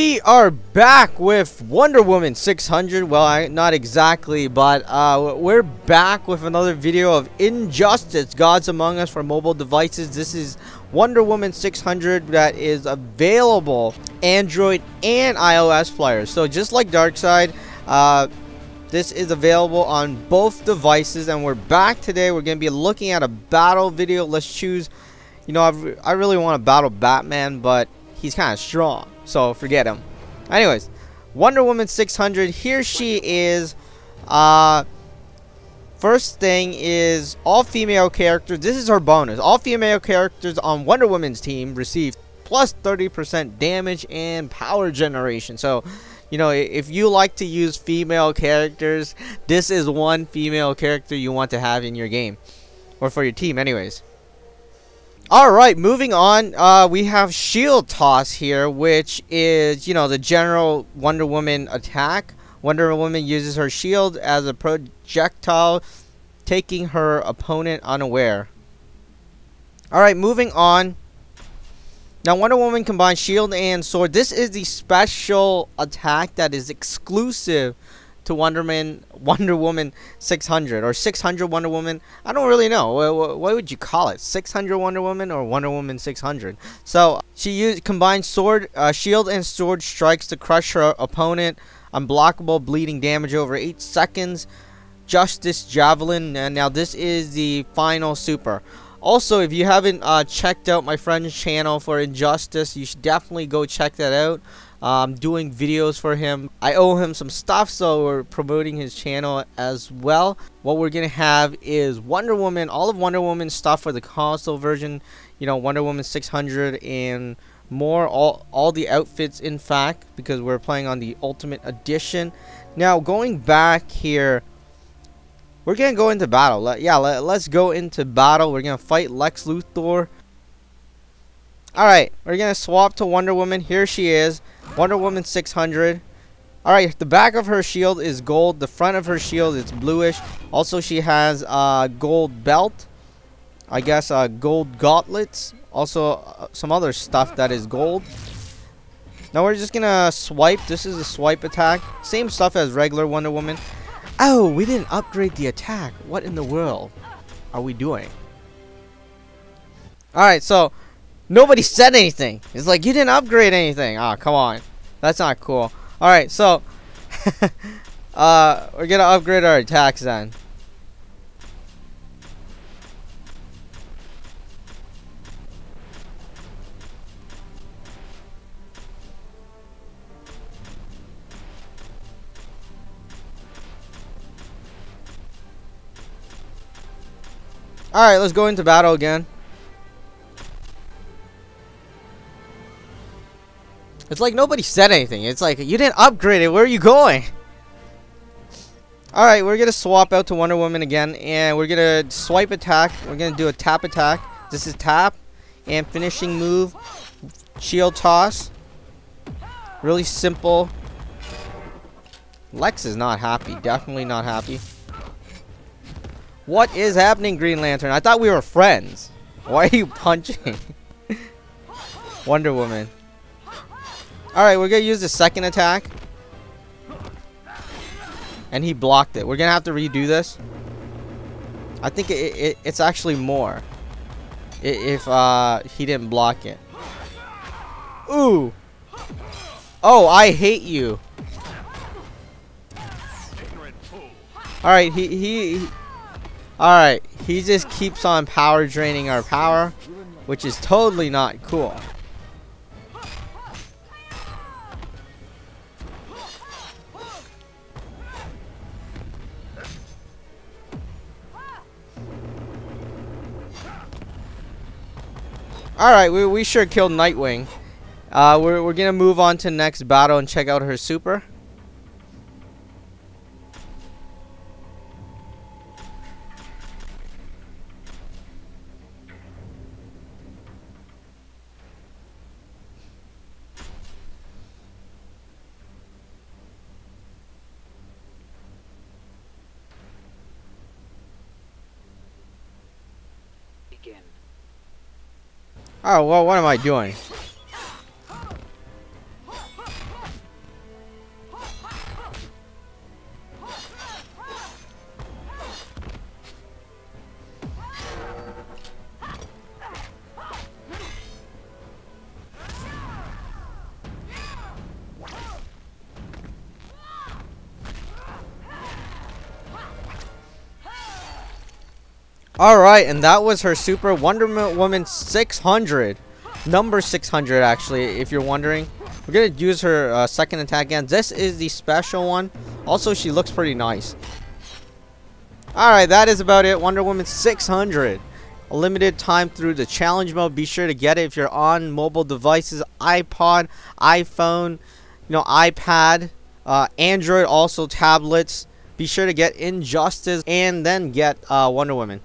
We are back with Wonder Woman 600. Well, I, not exactly, but uh, we're back with another video of Injustice Gods Among Us for mobile devices. This is Wonder Woman 600 that is available Android and iOS players. So just like Darkseid, uh, this is available on both devices, and we're back today. We're going to be looking at a battle video. Let's choose. You know, I've, I really want to battle Batman, but he's kind of strong. So forget him. Anyways, Wonder Woman 600. Here she is. Uh, first thing is all female characters. This is her bonus. All female characters on Wonder Woman's team receive plus 30% damage and power generation. So, you know, if you like to use female characters, this is one female character you want to have in your game. Or for your team, anyways. Alright, moving on, uh, we have Shield Toss here, which is, you know, the general Wonder Woman attack. Wonder Woman uses her shield as a projectile, taking her opponent unaware. Alright, moving on. Now, Wonder Woman combines shield and sword. This is the special attack that is exclusive to Wonder Man, Wonder Woman 600 or 600 Wonder Woman. I don't really know. What, what, would you call it? 600 Wonder Woman or Wonder Woman 600? So she used combined sword, uh, shield, and sword strikes to crush her opponent. Unblockable bleeding damage over eight seconds. Justice Javelin. And now this is the final super. Also, if you haven't uh, checked out my friend's channel for Injustice, you should definitely go check that out um, doing videos for him. I owe him some stuff, so we're promoting his channel as well. What we're going to have is Wonder Woman, all of Wonder Woman stuff for the console version, you know, Wonder Woman 600 and more, all, all the outfits in fact, because we're playing on the Ultimate Edition. Now, going back here, we're going to go into battle. Let, yeah, let, let's go into battle. We're going to fight Lex Luthor. Alright, we're going to swap to Wonder Woman. Here she is. Wonder Woman 600. Alright, the back of her shield is gold. The front of her shield is bluish. Also, she has a gold belt. I guess uh, gold gauntlets. Also, uh, some other stuff that is gold. Now we're just gonna swipe. This is a swipe attack. Same stuff as regular Wonder Woman. Oh, we didn't upgrade the attack. What in the world are we doing? Alright, so Nobody said anything. It's like, you didn't upgrade anything. Ah, oh, come on. That's not cool. Alright, so... uh, we're gonna upgrade our attacks then. Alright, let's go into battle again. It's like nobody said anything. It's like, you didn't upgrade it. Where are you going? Alright, we're going to swap out to Wonder Woman again. And we're going to swipe attack. We're going to do a tap attack. This is tap. And finishing move. Shield toss. Really simple. Lex is not happy. Definitely not happy. What is happening, Green Lantern? I thought we were friends. Why are you punching? Wonder Woman. Alright, we're to use the second attack. And he blocked it. We're to have to redo this. I think it, it, it's actually more. If uh, he didn't block it. Ooh. Oh, I hate you. Alright, he, he Alright, he just keeps on power draining our power. Which is totally not cool. Alright, we, we sure killed Nightwing. Uh, we're, we're gonna move on to next battle and check out her super. Oh, well, what am I doing? Alright, and that was her Super Wonder Woman 600. Number 600, actually, if you're wondering. We're going to use her uh, second attack again. This is the special one. Also, she looks pretty nice. Alright, that is about it. Wonder Woman 600. A limited time through the challenge mode. Be sure to get it if you're on mobile devices, iPod, iPhone, you know, iPad, uh, Android, also tablets. Be sure to get Injustice and then get uh, Wonder Woman.